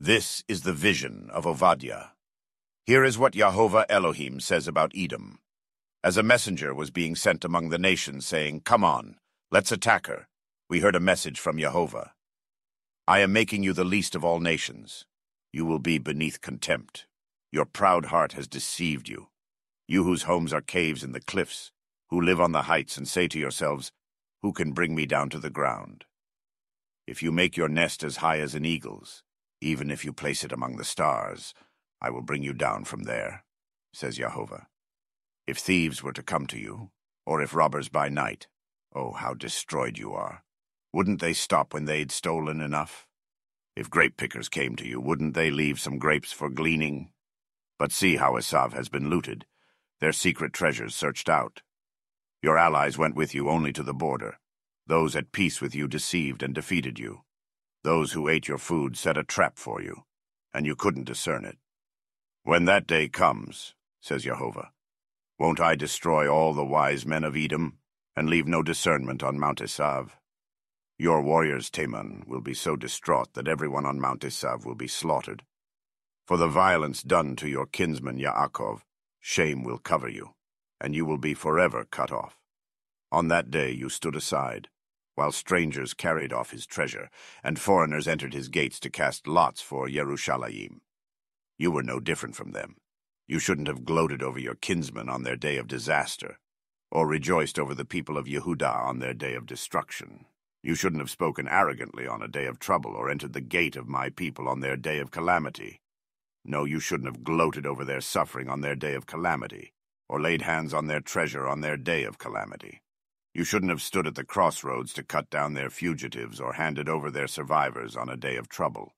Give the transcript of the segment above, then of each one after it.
This is the vision of Ovadyah. Here is what Yahovah Elohim says about Edom. As a messenger was being sent among the nations, saying, Come on, let's attack her, we heard a message from Yahovah. I am making you the least of all nations. You will be beneath contempt. Your proud heart has deceived you. You whose homes are caves in the cliffs, who live on the heights and say to yourselves, Who can bring me down to the ground? If you make your nest as high as an eagle's, even if you place it among the stars, I will bring you down from there, says Yahovah. If thieves were to come to you, or if robbers by night, oh, how destroyed you are. Wouldn't they stop when they'd stolen enough? If grape pickers came to you, wouldn't they leave some grapes for gleaning? But see how Esav has been looted, their secret treasures searched out. Your allies went with you only to the border. Those at peace with you deceived and defeated you. Those who ate your food set a trap for you, and you couldn't discern it. When that day comes, says Yahovah, won't I destroy all the wise men of Edom, and leave no discernment on Mount Esav? Your warriors, Teman, will be so distraught that everyone on Mount Esav will be slaughtered. For the violence done to your kinsman Yaakov, shame will cover you, and you will be forever cut off. On that day you stood aside, while strangers carried off his treasure, and foreigners entered his gates to cast lots for Yerushalayim. You were no different from them. You shouldn't have gloated over your kinsmen on their day of disaster, or rejoiced over the people of Yehuda on their day of destruction. You shouldn't have spoken arrogantly on a day of trouble, or entered the gate of my people on their day of calamity. No, you shouldn't have gloated over their suffering on their day of calamity, or laid hands on their treasure on their day of calamity. You shouldn't have stood at the crossroads to cut down their fugitives or handed over their survivors on a day of trouble.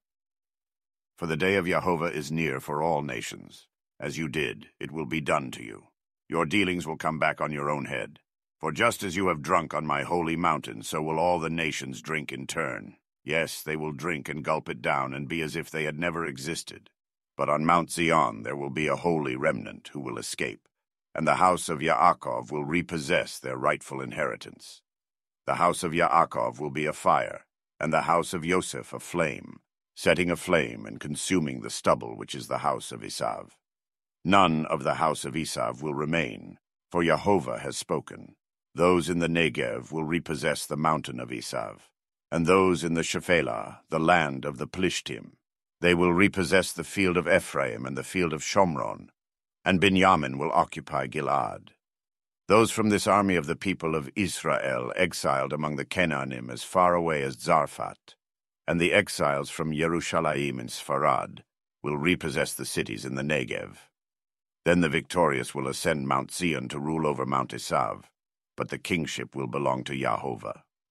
For the day of Yahovah is near for all nations. As you did, it will be done to you. Your dealings will come back on your own head. For just as you have drunk on my holy mountain, so will all the nations drink in turn. Yes, they will drink and gulp it down and be as if they had never existed. But on Mount Zion there will be a holy remnant who will escape and the house of Yaakov will repossess their rightful inheritance. The house of Yaakov will be a fire, and the house of Joseph a flame, setting aflame and consuming the stubble which is the house of Esav. None of the house of Esav will remain, for Yahovah has spoken. Those in the Negev will repossess the mountain of Esav, and those in the Shephelah, the land of the Plishtim. They will repossess the field of Ephraim and the field of Shomron, and Benjamin will occupy Gilad. Those from this army of the people of Israel exiled among the Canaanim as far away as Zarphat, and the exiles from Jerusalem and Sfarad will repossess the cities in the Negev. Then the victorious will ascend Mount Zion to rule over Mount Esav, but the kingship will belong to Yahovah.